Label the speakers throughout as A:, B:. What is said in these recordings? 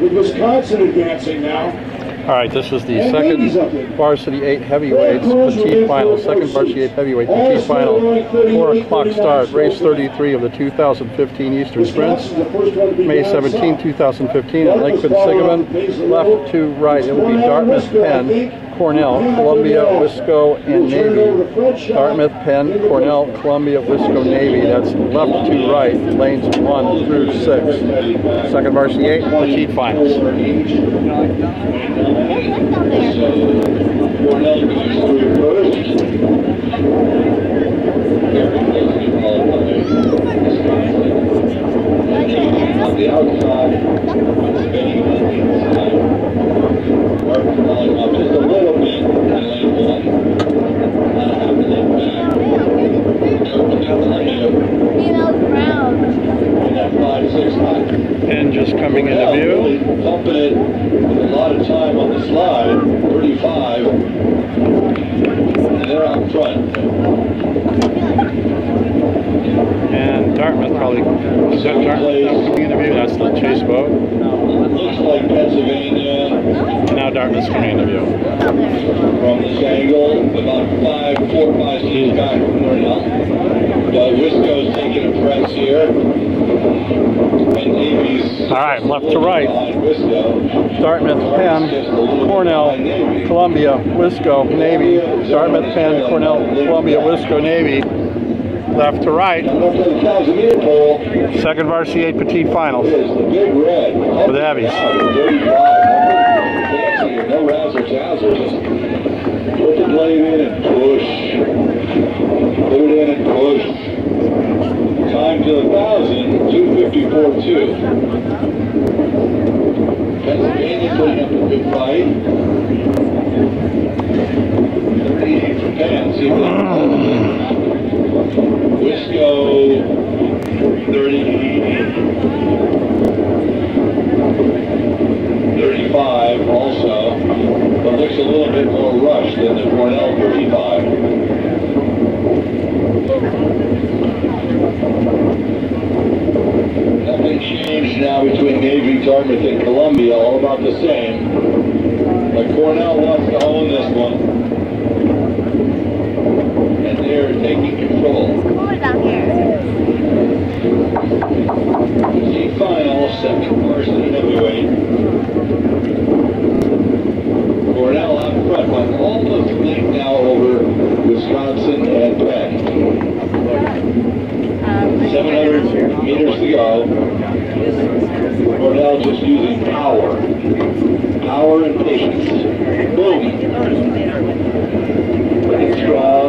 A: with Wisconsin advancing now.
B: All right, this is the
A: And
B: second
A: ladies up there.
B: varsity eight heavyweights petite final, second varsity eight heavyweight petite final, four o'clock start, race 33 of the 2015 Eastern Sprints,
A: Wisconsin's the first one to be
B: May 17, 2015 at Lake Quinsigamond, left to right. It will be Dartmouth, Penn, Cornell, Columbia, Wisco, and Navy. Dartmouth, Penn, Cornell, Columbia, Wisco, Navy. That's left to right, lanes one through six. Second varsity eight, petite finals.
C: The outside, 35 on the slide, 35, they're out front.
B: And Dartmouth probably, is that Dartmouth? That's the chase boat.
C: Looks like Pennsylvania.
B: And now Dartmouth's coming into view.
C: From this angle, about five, four, five, six, hmm. guys. back from Cornell. But Wisco's taking a press here. And
B: all right, left to right. Dartmouth, Penn, Cornell, Columbia, Wisco, Navy. Dartmouth, Penn, Cornell, Columbia, Wisco, Navy. Left to right. Second varsity eight petite finals. For the heavies.
C: Put the blade in and push. Put it in and push. Time to a thousand, 254.2. Pennsylvania putting up a good fight. 38 for Penn. See it. Wisco, 30. 35 also, but looks a little bit more rushed than the Cornell 35. Nothing changed now between Navy, Dartmouth, and Columbia, all about the same. But Cornell wants to own this one. And they're taking control. Team final, second varsity heavyweight. Cornell out front, but almost late now over Wisconsin and Penn. 700 meters to go. Cornell just using power. Power and patience. Boom. Pretty strong.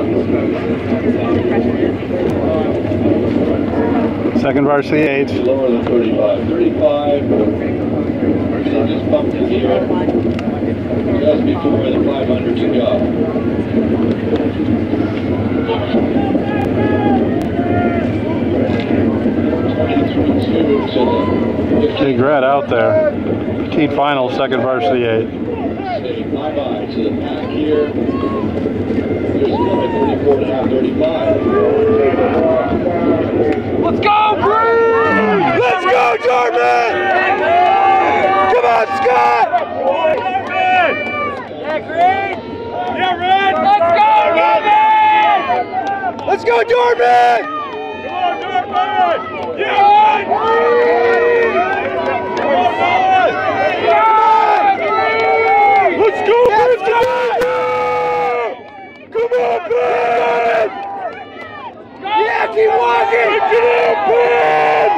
B: Second varsity eight.
C: Lower than 35. 35. They just bumped it here. Just before the 500 to go.
B: Big red out there. Petite final, second varsity eight.
C: Say bye-bye to the pack here. There's still 34 and a half, 35.
D: Let's go, Bree! Let's go, Dartmouth! Come on, Scott! Yeah, Green! Yeah, Red! Let's go, Dartmouth! Let's go, Dartmouth! Come on, Dartmouth! Yeah, Red! Come on, fellas! Let's go, Pennsylvania! Ben! Yeah, keep walking! Get it up, Ben!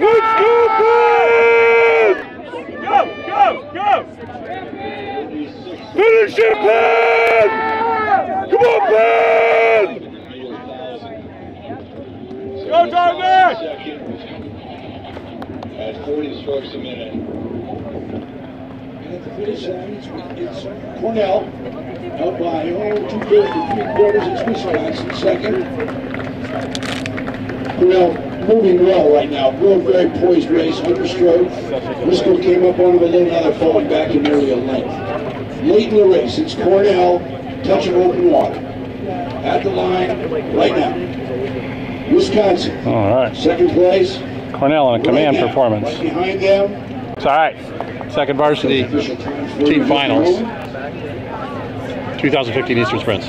D: Let's go, Go, go! Finish it, Ben! Come on, Ben! Go, Dartmouth!
C: At 40 strokes a minute.
A: And at the finish line, it's, it's Cornell, out by, oh, two thirds to three quarters, it's Wisconsin, second. Cornell moving well right now, real very poised race, understroke. Wisco came up on him a little, now they're falling back to nearly a length. Late in the race, it's Cornell touching open water. At the line, right now. Wisconsin,
B: All right.
A: second place,
B: Cornell in a command performance.
A: Right behind them,
B: It's all right. Second varsity team finals. 2015 Eastern Sprints.